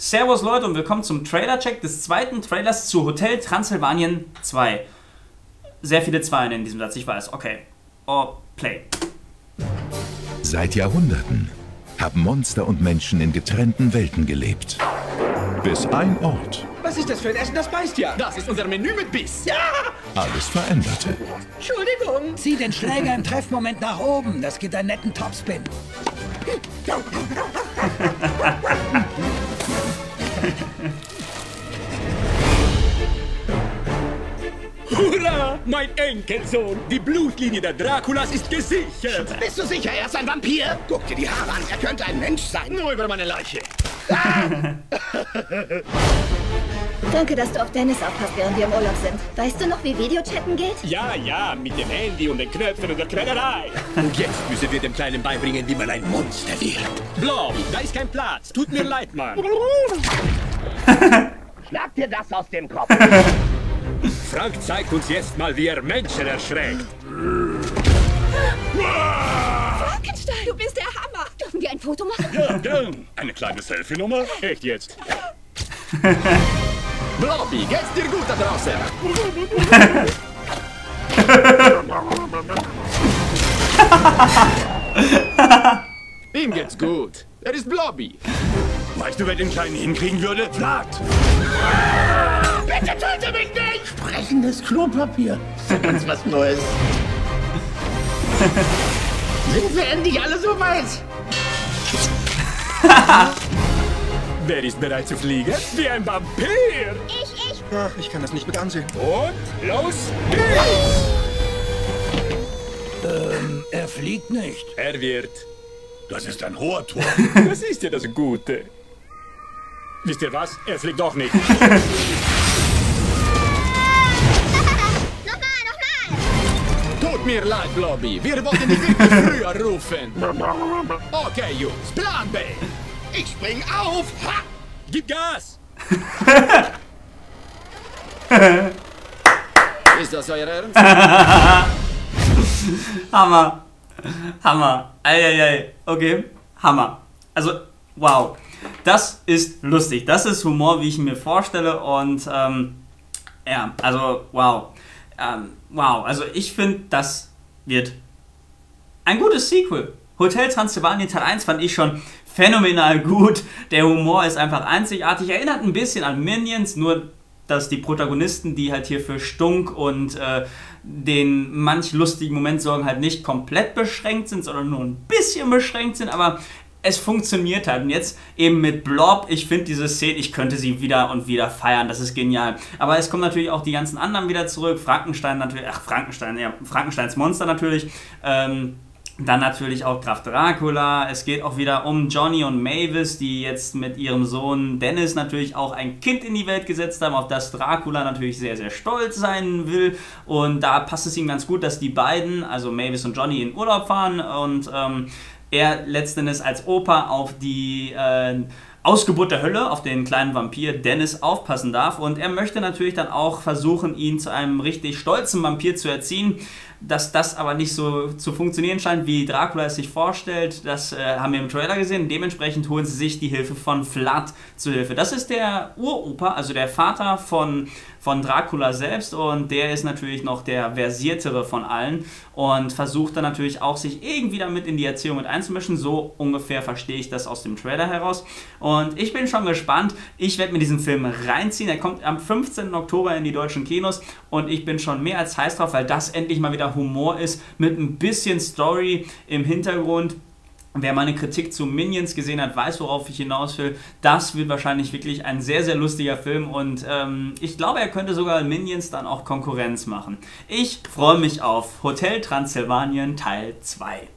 Servus Leute und willkommen zum Trailer-Check des zweiten Trailers zu Hotel Transylvanien 2. Sehr viele Zweien in diesem Satz, ich weiß. Okay. Oh, play. Seit Jahrhunderten haben Monster und Menschen in getrennten Welten gelebt. Bis ein Ort Was ist das für ein Essen? Das beißt ja. Das ist unser Menü mit Biss. Ja! alles veränderte. Entschuldigung. Zieh den Schläger im Treffmoment nach oben. Das gibt einen netten Topspin. Hurra! Mein Enkelsohn! Die Blutlinie der Draculas ist gesichert! Bist du sicher, er ist ein Vampir? Guck dir die Haare an. Er könnte ein Mensch sein. Nur über meine Leiche. Danke, dass du auf Dennis aufpasst, während wir im Urlaub sind. Weißt du noch, wie Videochatten geht? Ja, ja, mit dem Handy und den Knöpfen und der Quälerei. Und jetzt müssen wir dem Kleinen beibringen, wie man ein Monster wird. Blobby, da ist kein Platz. Tut mir leid, Mann. Schlag dir das aus dem Kopf. Frank zeigt uns jetzt mal, wie er Menschen erschreckt. Frankenstein, du bist der Hammer. Dürfen wir ein Foto machen? Ja, gern. Eine kleine Selfie-Nummer? Echt jetzt? Blobby, geht's dir gut da draußen? Ihm geht's gut. Er ist Blobby. Weißt du, wer den Kleinen hinkriegen würde? Vlad! Bitte töte mich nicht! Sprechendes Klopapier. Das ist ganz was Neues. Sind wir endlich alle so weit? Wer ist bereit zu fliegen? Wie ein Vampir! Ich, ich. Ach, ich kann das nicht mit ansehen. Und los geht's! Er fliegt nicht. Er wird. Das ist ein hoher Turm. Das ist ja das Gute. Wisst ihr was? Er fliegt doch nicht. Mir leid, Blobby. Wir wollten dich wirklich früher rufen. Okay, Jungs. Plan B. Ich spring auf! Ha! Gib Gas! ist das euer Ernst? Hammer. Hammer. Eieiei. Okay. Hammer. Also, wow. Das ist lustig. Das ist Humor, wie ich ihn mir vorstelle. Und ähm, ja, also wow. Ähm, wow. Also ich finde, das wird ein gutes Sequel. Hotel Transylvanien Teil 1 fand ich schon phänomenal gut. Der Humor ist einfach einzigartig. Erinnert ein bisschen an Minions, nur dass die Protagonisten, die halt hier für Stunk und äh, den manch lustigen Moment sorgen, halt nicht komplett beschränkt sind, sondern nur ein bisschen beschränkt sind, aber es funktioniert halt. Und jetzt eben mit Blob, ich finde diese Szene, ich könnte sie wieder und wieder feiern, das ist genial. Aber es kommen natürlich auch die ganzen anderen wieder zurück, Frankenstein natürlich, ach Frankenstein, ja, Frankensteins Monster natürlich, ähm, dann natürlich auch Graf Dracula. Es geht auch wieder um Johnny und Mavis, die jetzt mit ihrem Sohn Dennis natürlich auch ein Kind in die Welt gesetzt haben, auf das Dracula natürlich sehr, sehr stolz sein will. Und da passt es ihm ganz gut, dass die beiden, also Mavis und Johnny, in Urlaub fahren und ähm, er letztendlich als Opa auf die äh, Ausgeburt der Hölle, auf den kleinen Vampir Dennis aufpassen darf. Und er möchte natürlich dann auch versuchen, ihn zu einem richtig stolzen Vampir zu erziehen. Dass das aber nicht so zu funktionieren scheint, wie Dracula es sich vorstellt, das äh, haben wir im Trailer gesehen. Dementsprechend holen sie sich die Hilfe von Vlad zu Hilfe. Das ist der Uropa, also der Vater von, von Dracula selbst und der ist natürlich noch der versiertere von allen und versucht dann natürlich auch sich irgendwie damit in die Erziehung mit einzumischen. So ungefähr verstehe ich das aus dem Trailer heraus. Und ich bin schon gespannt. Ich werde mir diesen Film reinziehen. Er kommt am 15. Oktober in die deutschen Kinos und ich bin schon mehr als heiß drauf, weil das endlich mal wieder Humor ist mit ein bisschen Story im Hintergrund. Wer meine Kritik zu Minions gesehen hat, weiß, worauf ich hinaus will. Das wird wahrscheinlich wirklich ein sehr, sehr lustiger Film und ähm, ich glaube, er könnte sogar Minions dann auch Konkurrenz machen. Ich freue mich auf Hotel Transylvanien Teil 2.